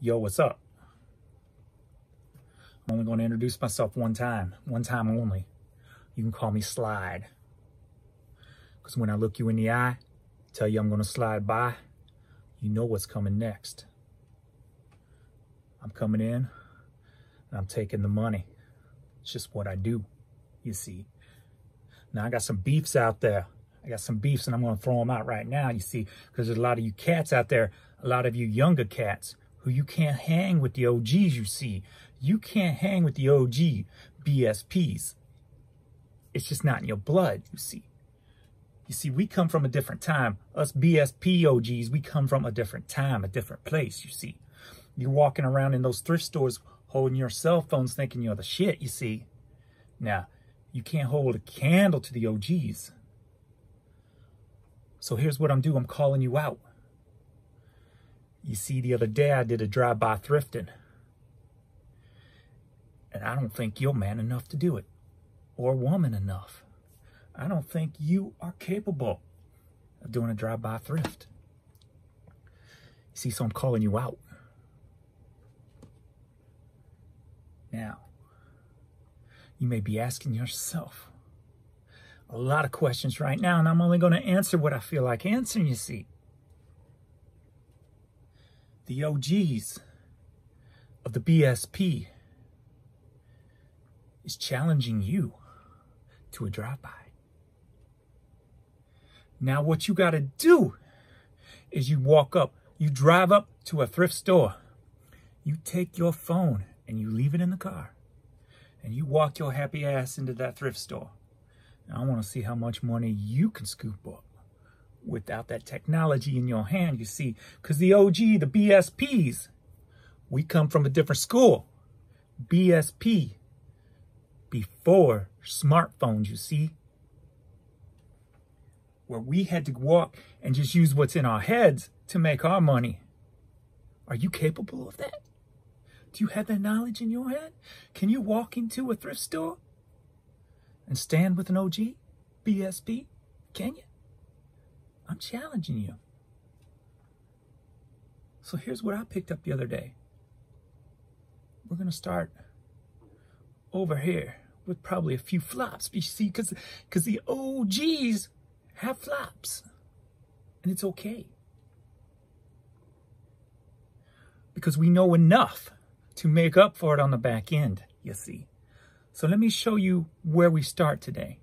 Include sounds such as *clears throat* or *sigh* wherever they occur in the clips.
Yo, what's up? I'm only going to introduce myself one time, one time only. You can call me Slide. Because when I look you in the eye, tell you I'm going to slide by, you know what's coming next. I'm coming in and I'm taking the money. It's just what I do, you see. Now I got some beefs out there. I got some beefs and I'm going to throw them out right now, you see, because there's a lot of you cats out there, a lot of you younger cats who you can't hang with the OGs, you see. You can't hang with the OG BSPs. It's just not in your blood, you see. You see, we come from a different time. Us BSP OGs, we come from a different time, a different place, you see. You're walking around in those thrift stores holding your cell phones thinking you're the shit, you see. Now, you can't hold a candle to the OGs. So here's what I'm doing. I'm calling you out. You see, the other day I did a drive-by thrifting. And I don't think you're man enough to do it. Or woman enough. I don't think you are capable of doing a drive-by thrift. You see, so I'm calling you out. Now, you may be asking yourself a lot of questions right now, and I'm only going to answer what I feel like answering, you see. The OGs of the BSP is challenging you to a drive-by. Now, what you got to do is you walk up, you drive up to a thrift store, you take your phone and you leave it in the car, and you walk your happy ass into that thrift store. Now, I want to see how much money you can scoop up without that technology in your hand, you see, because the OG, the BSPs, we come from a different school. BSP, before smartphones, you see, where we had to walk and just use what's in our heads to make our money. Are you capable of that? Do you have that knowledge in your head? Can you walk into a thrift store and stand with an OG, BSP? Can you? I'm challenging you. So here's what I picked up the other day. We're going to start over here with probably a few flops. You see, because because the OGs have flops. And it's okay. Because we know enough to make up for it on the back end, you see. So let me show you where we start today.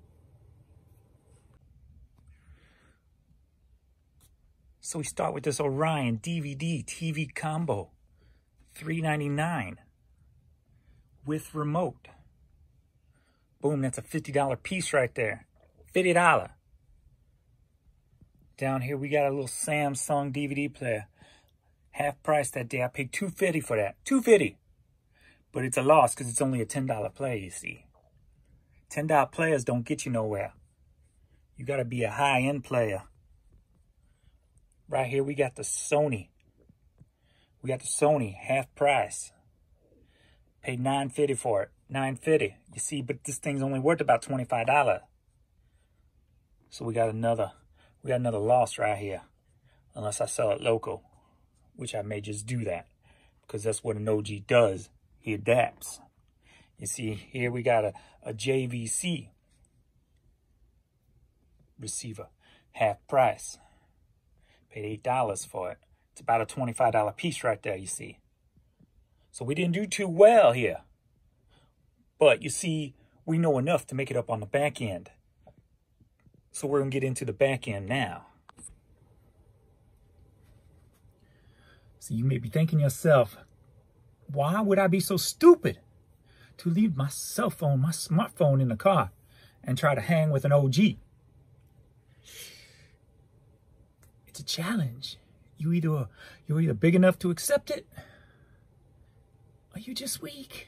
So we start with this Orion DVD TV combo, $3.99 with remote. Boom, that's a $50 piece right there. $50. Down here we got a little Samsung DVD player. Half price that day. I paid 250 for that. 250. But it's a loss because it's only a $10 player, you see. $10 players don't get you nowhere. You got to be a high-end player. Right here we got the Sony. We got the Sony half price. Paid nine fifty for it. Nine fifty. You see, but this thing's only worth about twenty five dollar. So we got another we got another loss right here. Unless I sell it local. Which I may just do that. Because that's what an OG does. He adapts. You see, here we got a, a JVC receiver. Half price. Paid $8 for it. It's about a $25 piece right there, you see. So we didn't do too well here. But you see, we know enough to make it up on the back end. So we're going to get into the back end now. So you may be thinking yourself, why would I be so stupid to leave my cell phone, my smartphone in the car and try to hang with an OG? It's a challenge. You either you're either big enough to accept it, or you just weak.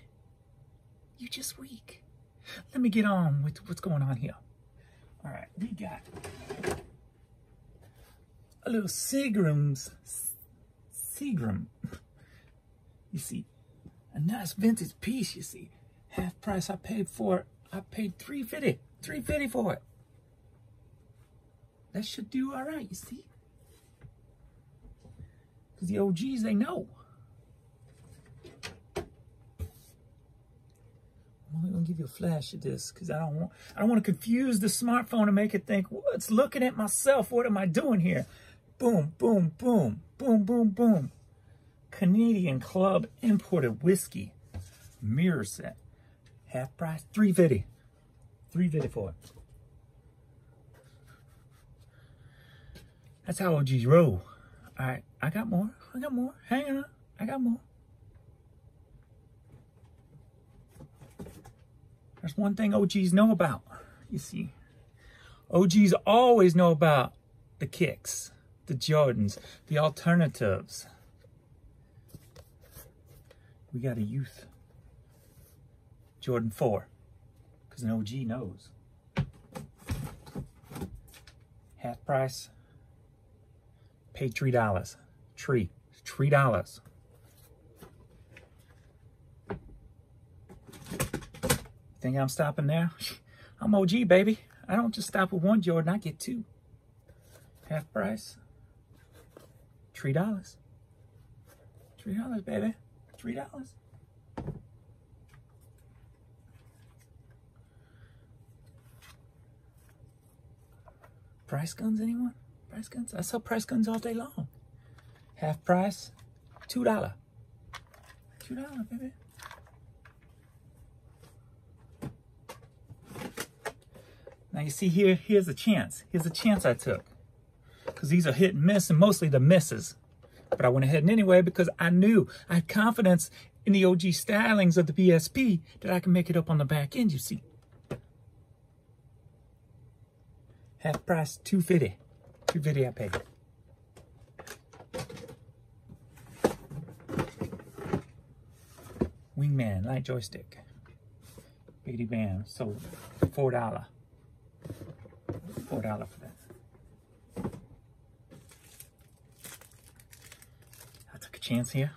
You just weak. Let me get on with what's going on here. All right, we got a little Seagram's Seagram. You see, a nice vintage piece. You see, half price I paid for it. I paid three fifty, three fifty for it. That should do all right. You see. Because the OGs, they know. I'm only gonna give you a flash of this because I don't want I don't want to confuse the smartphone and make it think, what's looking at myself? What am I doing here? Boom, boom, boom, boom, boom, boom. Canadian Club imported whiskey mirror set. Half price, 350. 354. That's how OGs roll. All right, I got more. I got more. Hang on. I got more. There's one thing OGs know about. You see, OGs always know about the kicks, the Jordans, the alternatives. We got a youth Jordan 4 because an OG knows. Half price Paid three dollars. Tree. Three dollars. Think I'm stopping there? *laughs* I'm OG, baby. I don't just stop with one Jordan, I get two. Half price. Three dollars. Three dollars, baby. Three dollars. Price guns, anyone? Guns. I sell price guns all day long. Half price, two dollar. Two dollar, baby. Now you see here, here's a chance. Here's a chance I took. Because these are hit and miss and mostly the misses. But I went ahead and anyway because I knew, I had confidence in the OG stylings of the BSP that I can make it up on the back end, you see. Half price, 250 Video paid. Wingman light joystick. Biggity bam. So four dollar. Four dollar for that. I took a chance here.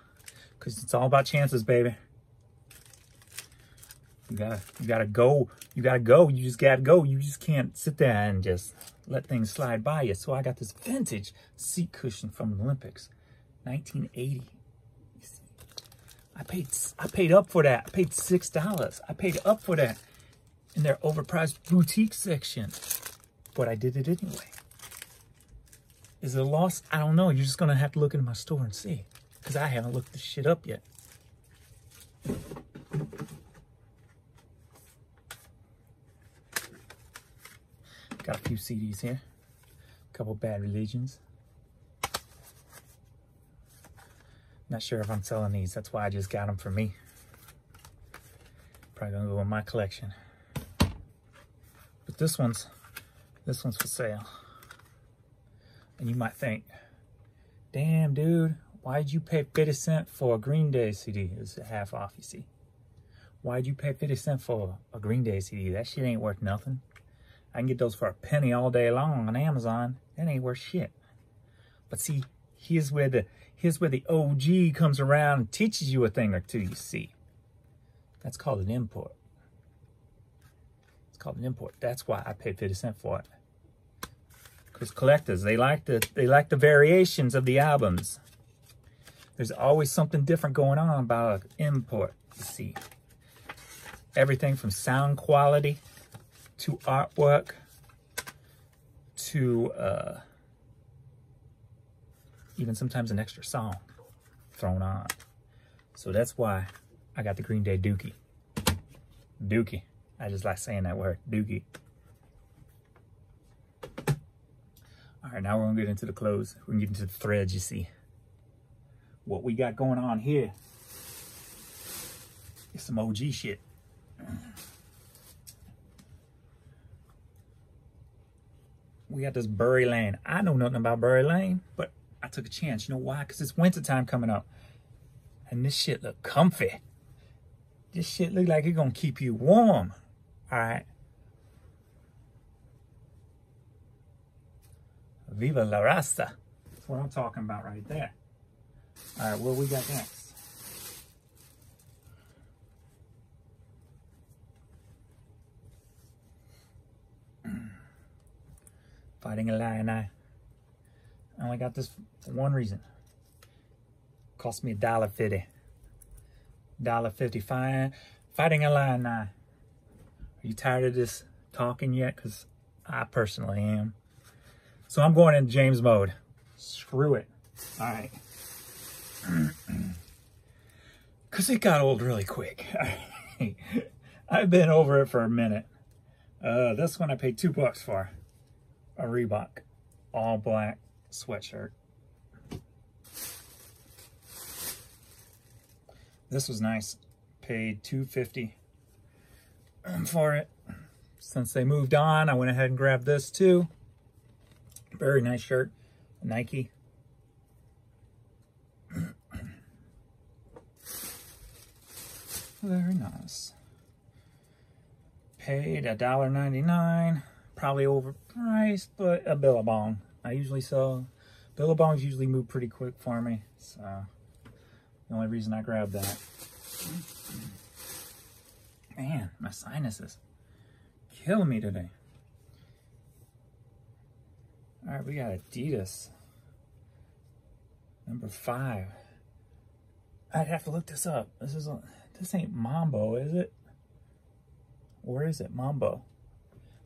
Cause it's all about chances, baby. You gotta you gotta go. You gotta go. You just gotta go. You just can't sit there and just let things slide by you. So I got this vintage seat cushion from the Olympics, 1980. I paid I paid up for that. I paid six dollars. I paid up for that in their overpriced boutique section. But I did it anyway. Is it a loss? I don't know. You're just gonna have to look into my store and see. Because I haven't looked this shit up yet. Got a few CDs here. A couple Bad Religions. Not sure if I'm selling these. That's why I just got them for me. Probably gonna go in my collection. But this one's, this one's for sale. And you might think, damn dude, why'd you pay 50 cent for a Green Day CD? It's half off, you see. Why'd you pay 50 cent for a Green Day CD? That shit ain't worth nothing. I can get those for a penny all day long on Amazon. That ain't worth shit. But see, here's where the here's where the OG comes around and teaches you a thing or two, you see. That's called an import. It's called an import. That's why I paid 50 cents for it. Because collectors, they like the they like the variations of the albums. There's always something different going on about an import, you see. Everything from sound quality to artwork to uh, even sometimes an extra song thrown on. So that's why I got the Green Day Dookie. Dookie. I just like saying that word, Dookie. All right, now we're gonna get into the clothes. We're gonna get into the threads, you see. What we got going on here is some OG shit. We got this Bury Lane. I know nothing about Bury Lane, but I took a chance. You know why? Because it's wintertime coming up. And this shit look comfy. This shit look like it's going to keep you warm. All right. Viva la Rasta. That's what I'm talking about right there. All right, what we got next? Fighting Illini. I only got this for one reason. Cost me a dollar fifty. Dollar fifty. Fine. Fighting Illini. Are you tired of this talking yet? Because I personally am. So I'm going into James mode. Screw it. All right. *clears throat* Because it got old really quick. *laughs* I've been over it for a minute. Uh, this one I paid two bucks for. A Reebok all black sweatshirt. This was nice. Paid 250 for it. Since they moved on, I went ahead and grabbed this too. Very nice shirt. Nike. Very nice. Paid a dollar ninety nine. Probably overpriced, but a Billabong. I usually sell Billabongs usually move pretty quick for me, so the only reason I grabbed that. Man, my sinuses killing me today. All right, we got Adidas. Number five. I'd have to look this up. This is a, this ain't Mambo, is it? Or is it Mambo?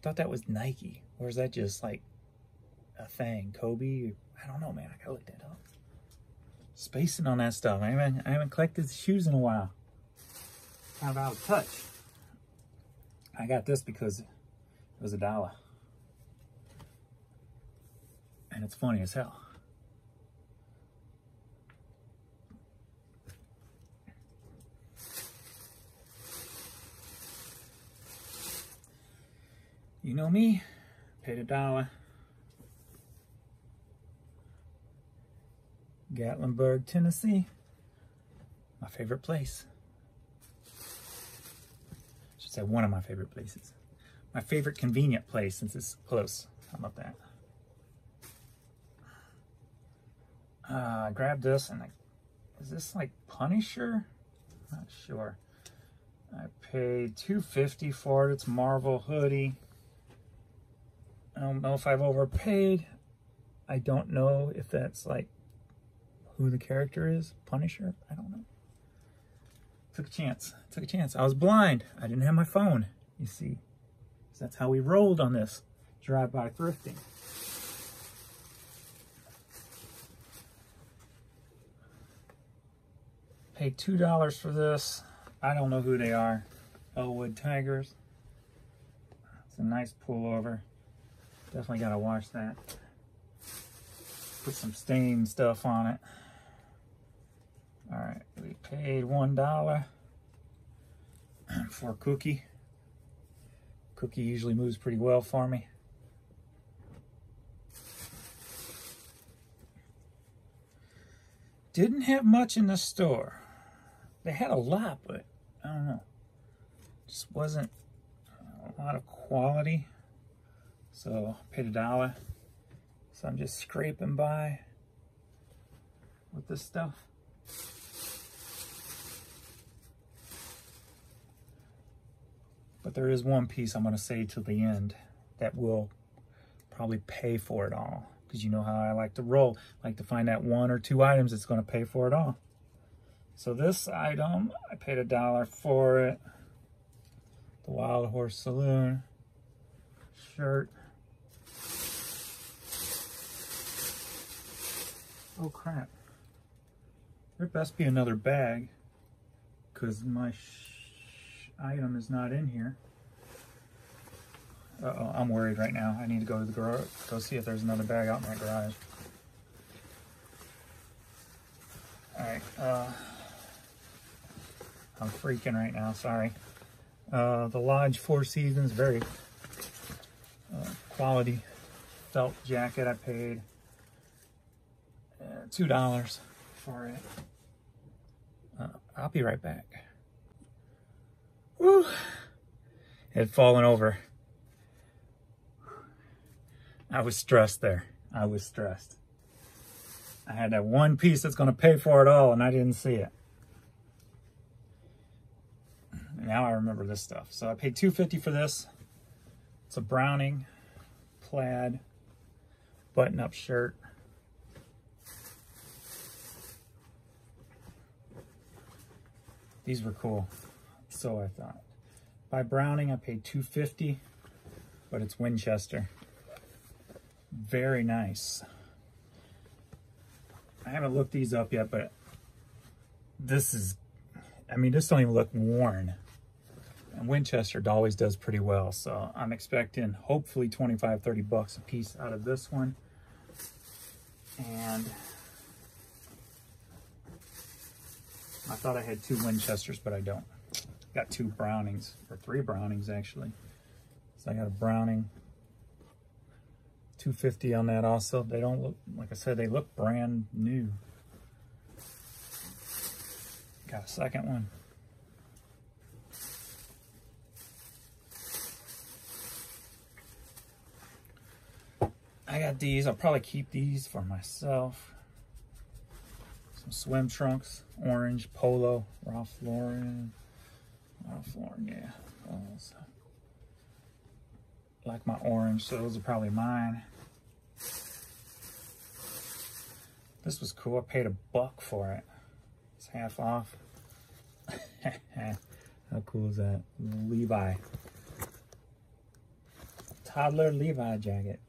Thought that was Nike. Or is that just like a thing? Kobe? I don't know, man. I gotta look that up. Spacing on that stuff. I haven't, I haven't collected shoes in a while. Kind of out of touch. I got this because it was a dollar. And it's funny as hell. You know me, paid a dollar. Gatlinburg, Tennessee, my favorite place. I should say one of my favorite places. My favorite convenient place since it's close. How about that? Uh, I grabbed this and I, is this like Punisher? Not sure. I paid 250 for it. It's Marvel hoodie. Um, I don't know if I've overpaid. I don't know if that's like who the character is. Punisher? I don't know. Took a chance. Took a chance. I was blind. I didn't have my phone, you see. So that's how we rolled on this drive-by thrifting. Paid $2 for this. I don't know who they are. Elwood Tigers. It's a nice pullover. Definitely got to wash that. Put some stain stuff on it. All right, we paid $1 for Coogi. Coogi usually moves pretty well for me. Didn't have much in the store. They had a lot, but I don't know. Just wasn't a lot of quality. So paid a dollar. So I'm just scraping by with this stuff. But there is one piece I'm going to say to the end that will probably pay for it all. Because you know how I like to roll. I like to find that one or two items that's going to pay for it all. So this item, I paid a dollar for it. The Wild Horse Saloon shirt. Oh crap. There best be another bag because my item is not in here. Uh oh I'm worried right now. I need to go to the garage, go see if there's another bag out in my garage. All right, uh, I'm freaking right now, sorry. Uh, the Lodge Four Seasons, very uh, quality felt jacket I paid $2 for it. Uh, I'll be right back. Woo! It had fallen over. I was stressed there. I was stressed. I had that one piece that's going to pay for it all, and I didn't see it. Now I remember this stuff. So I paid 250 for this. It's a Browning plaid button-up shirt. These were cool. So I thought. By Browning, I paid 250 but it's Winchester. Very nice. I haven't looked these up yet, but this is, I mean, this don't even look worn. And Winchester always does pretty well. So I'm expecting hopefully 25, 30 bucks a piece out of this one. And I thought I had two Winchesters, but I don't. Got two Brownings, or three Brownings actually. So I got a Browning 250 on that also. They don't look, like I said, they look brand new. Got a second one. I got these. I'll probably keep these for myself. Swim trunks, orange, polo, Ralph Lauren. Ralph Lauren, yeah. like my orange, so those are probably mine. This was cool. I paid a buck for it. It's half off. *laughs* How cool is that? Levi. Toddler Levi jacket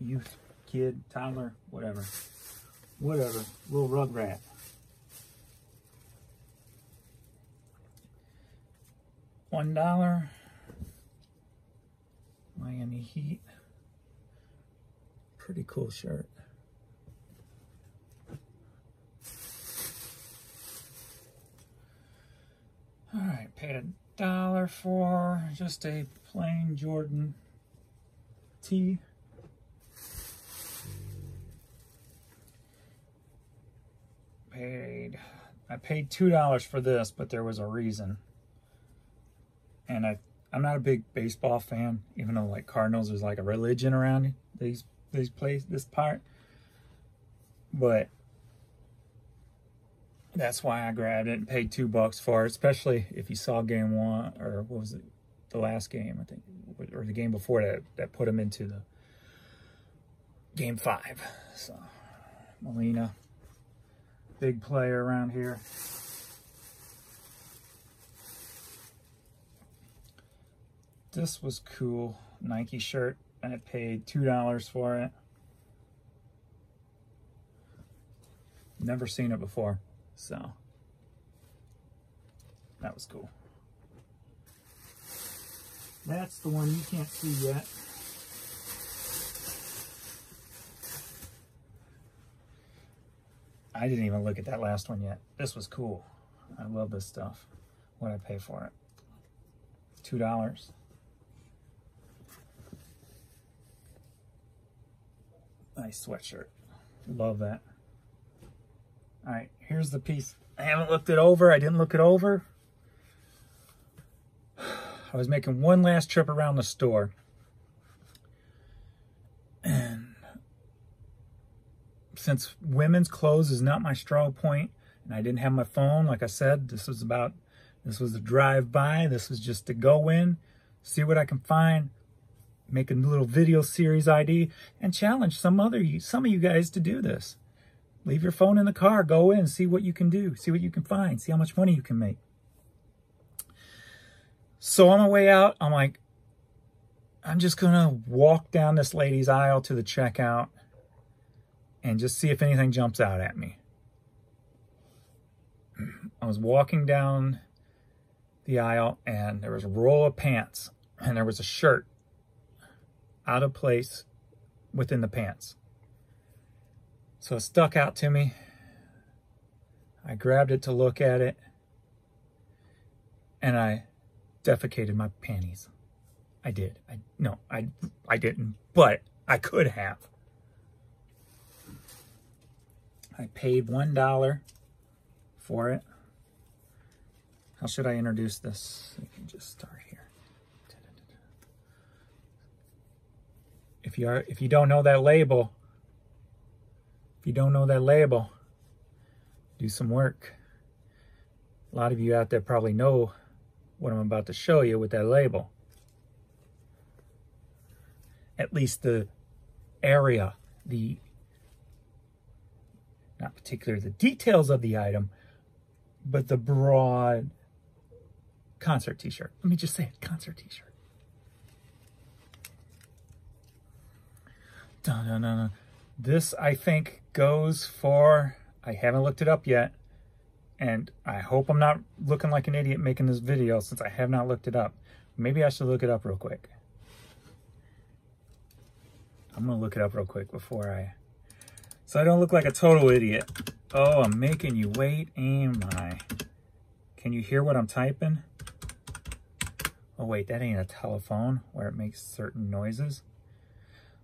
youth, kid, toddler, whatever. Whatever. Little rugrat. One dollar. Miami Heat. Pretty cool shirt. All right, paid a dollar for just a plain Jordan tee. Paid, I paid $2 for this, but there was a reason. And I, I'm not a big baseball fan, even though like Cardinals is like a religion around these, these place, this part. But that's why I grabbed it and paid two bucks for it, especially if you saw game one, or what was it, the last game, I think, or the game before that, that put him into the game five. So, Molina, big player around here. This was cool. Nike shirt. And I paid $2 for it. Never seen it before, so that was cool. That's the one you can't see yet. I didn't even look at that last one yet. This was cool. I love this stuff. What I pay for it? Two dollars. Nice sweatshirt. Love that. All right, here's the piece. I haven't looked it over. I didn't look it over. *sighs* I was making one last trip around the store. Since women's clothes is not my strong point, and I didn't have my phone, like I said, this was about, this was a drive-by. This was just to go in, see what I can find, make a little video series ID, and challenge some other, some of you guys to do this. Leave your phone in the car, go in, see what you can do, see what you can find, see how much money you can make. So on my way out, I'm like, I'm just to walk down this lady's aisle to the checkout and just see if anything jumps out at me. I was walking down the aisle and there was a roll of pants and there was a shirt out of place within the pants. So it stuck out to me. I grabbed it to look at it and I defecated my panties. I did. I no, I I didn't, but I could have. I paid $1 for it. How should I introduce this? You can just start here. If you are if you don't know that label, if you don't know that label, do some work. A lot of you out there probably know what I'm about to show you with that label. At least the area, the not particularly the details of the item, but the broad concert t-shirt. Let me just say it, concert t-shirt. This, I think, goes for, I haven't looked it up yet, and I hope I'm not looking like an idiot making this video since I have not looked it up. Maybe I should look it up real quick. I'm going to look it up real quick before I... So I don't look like a total idiot. Oh, I'm making you wait. Am I? Can you hear what I'm typing? Oh, wait, that ain't a telephone where it makes certain noises.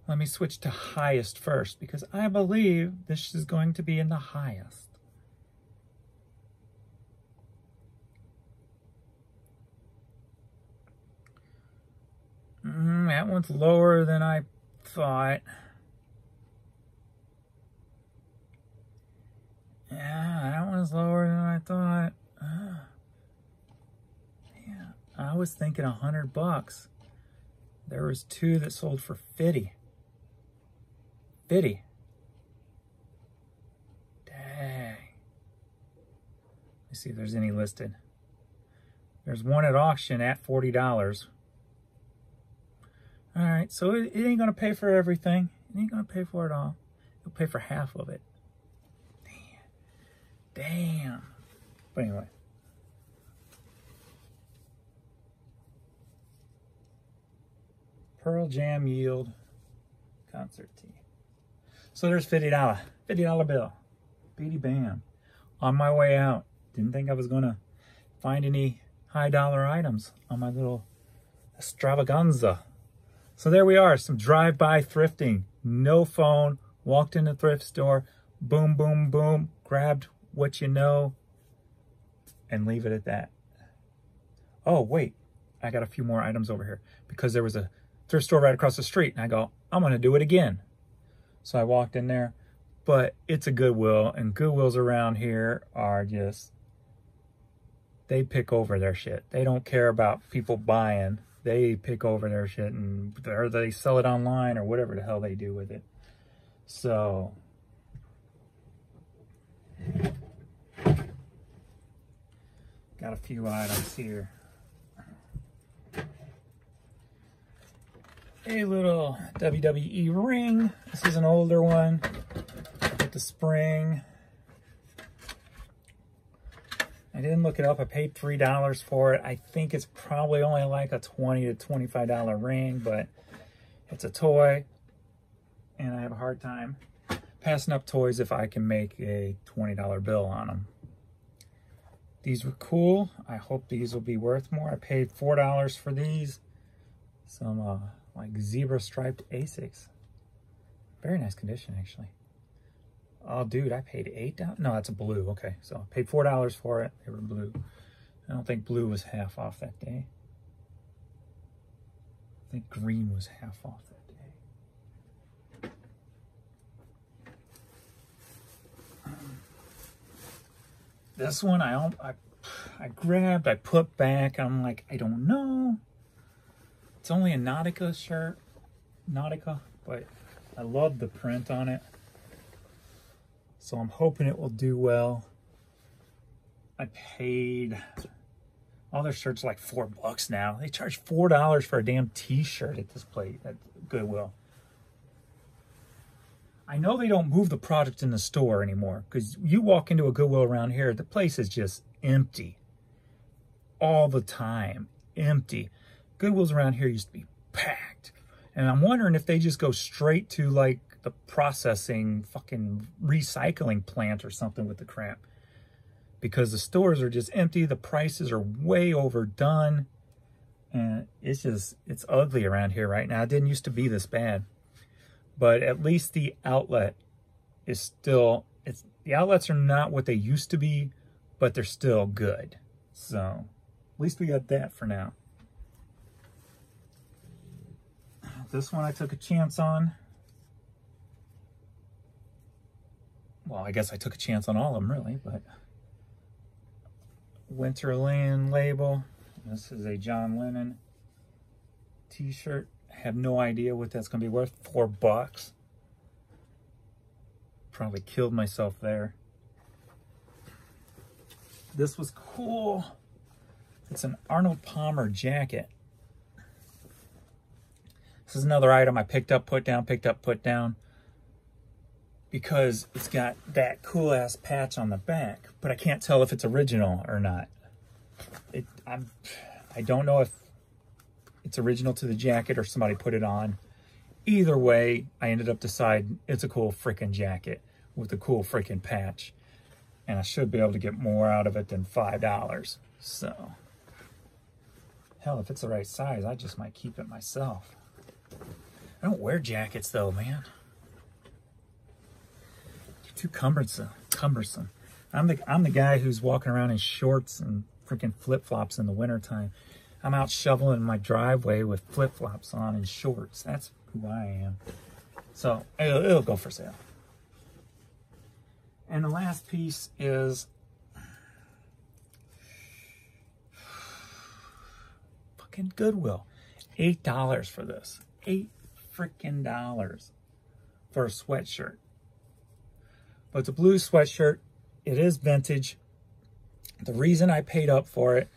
Let me switch to highest first because I believe this is going to be in the highest. Mm, that one's lower than I thought. Yeah, that one's lower than I thought. *sighs* Yeah, I was thinking a hundred bucks. There was two that sold for 50. 50. Dang. Let's see if there's any listed. There's one at auction at $40. All right, so it, it ain't gonna pay for everything. It ain't gonna pay for it all. It'll pay for half of it. Damn. But anyway. Pearl Jam Yield concert tee. So there's $50, $50 bill. Beady bam. On my way out. Didn't think I was gonna find any high dollar items on my little extravaganza. So there we are, some drive-by thrifting. No phone, walked in the thrift store, boom, boom, boom, grabbed what you know, and leave it at that. Oh, wait, I got a few more items over here because there was a thrift store right across the street. And I go, I'm going to do it again. So I walked in there, but it's a Goodwill, and Goodwills around here are just, they pick over their shit. They don't care about people buying they pick over their shit and or they sell it online or whatever the hell they do with it. So got a few items here. A little WWE ring. This is an older one with the spring. I didn't look it up. I paid $3 for it. I think it's probably only like a 20 to $25 ring, but it's a toy. And I have a hard time passing up toys if I can make a $20 bill on them. These were cool. I hope these will be worth more. I paid $4 for these. Some uh, like zebra striped Asics. Very nice condition, actually. Oh, dude, I paid eight dollars. No, that's a blue. Okay, so I paid four dollars for it. They were blue. I don't think blue was half off that day. I think green was half off that this one, I, I, I grabbed, I put back. I'm like, I don't know. It's only a Nautica shirt, Nautica, but I love the print on it. So I'm hoping it will do well. I paid, all their shirts like four bucks now. They charge four dollars for a damn t-shirt at this place at Goodwill. I know they don't move the product in the store anymore because you walk into a Goodwill around here, the place is just empty. All the time, empty. Goodwills around here used to be packed. And I'm wondering if they just go straight to like the processing fucking recycling plant or something with the crap. Because the stores are just empty, the prices are way overdone, and it's just, it's ugly around here right now. It didn't used to be this bad. But at least the outlet is still, it's the outlets are not what they used to be, but they're still good. So, at least we got that for now. This one I took a chance on. well, I guess I took a chance on all of them really, but Winterland label. This is a John Lennon t-shirt. Have no idea what that's going to be worth. Four bucks. Probably killed myself there. This was cool. It's an Arnold Palmer jacket. This is another item I picked up, put down, picked up, put down. Because it's got that cool ass patch on the back, but I can't tell if it's original or not. It, I'm, I don't know if it's original to the jacket or somebody put it on. Either way, I ended up deciding it's a cool freaking jacket with a cool freaking patch. And I should be able to get more out of it than $5. So, hell, if it's the right size, I just might keep it myself. I don't wear jackets though, man. You're too cumbersome. Cumbersome. I'm the I'm the guy who's walking around in shorts and freaking flip flops in the wintertime. I'm out shoveling my driveway with flip flops on and shorts. That's who I am. So it'll, it'll go for sale. And the last piece is fucking Goodwill. Eight dollars for this. Eight freaking dollars for a sweatshirt. But the blue sweatshirt. It is vintage. The reason I paid up for it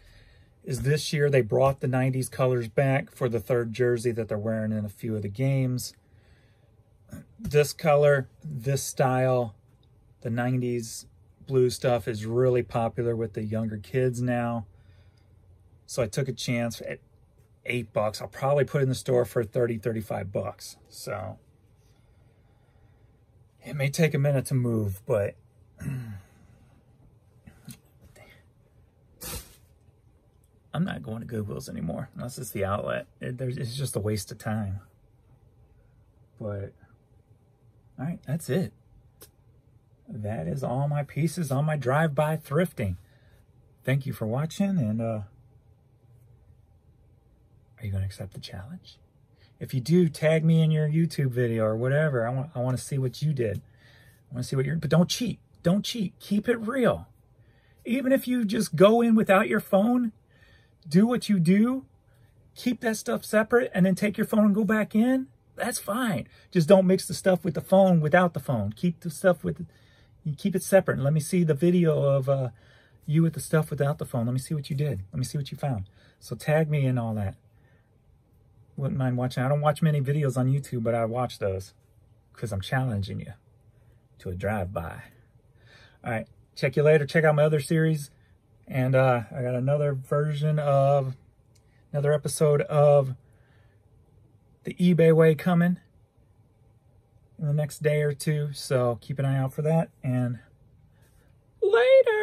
is this year they brought the 90s colors back for the third jersey that they're wearing in a few of the games. This color, this style, the 90s blue stuff is really popular with the younger kids now. So I took a chance at eight bucks. I'll probably put in the store for 30, 35 bucks. So it may take a minute to move, but *clears throat* I'm not going to Goodwill's anymore unless it's the outlet. It, it's just a waste of time. But, all right, that's it. That is all my pieces on my drive-by thrifting. Thank you for watching, and uh, are you going to accept the challenge? If you do, tag me in your YouTube video or whatever. I want, I want to see what you did. I want to see what you're, but don't cheat. Don't cheat. Keep it real. Even if you just go in without your phone do what you do, keep that stuff separate, and then take your phone and go back in, that's fine. Just don't mix the stuff with the phone without the phone. Keep the stuff with, you keep it separate. Let me see the video of uh, you with the stuff without the phone. Let me see what you did. Let me see what you found. So tag me in all that. Wouldn't mind watching. I don't watch many videos on YouTube, but I watch those because I'm challenging you to a drive-by. All right. Check you later. Check out my other series. And uh, I got another version of, another episode of the eBay way coming in the next day or two. So keep an eye out for that. And later.